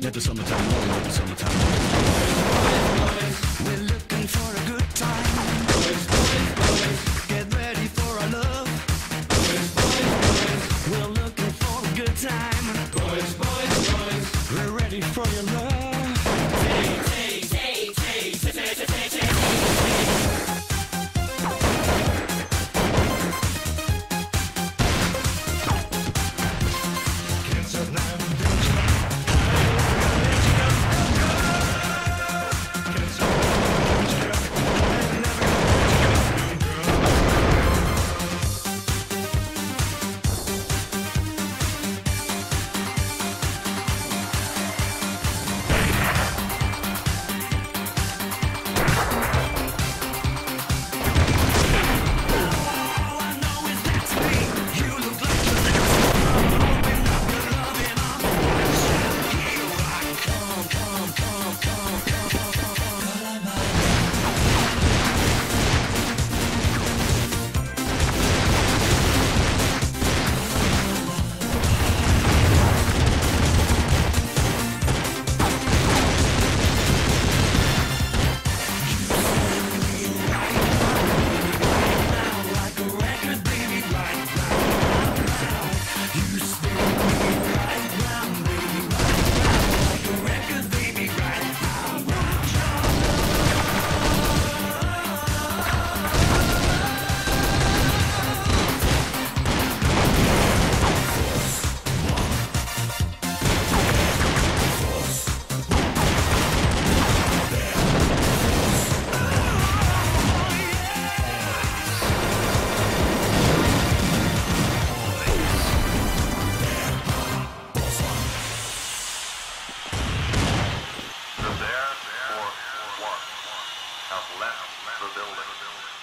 Let the summertime roll, let the summertime roll. metal building.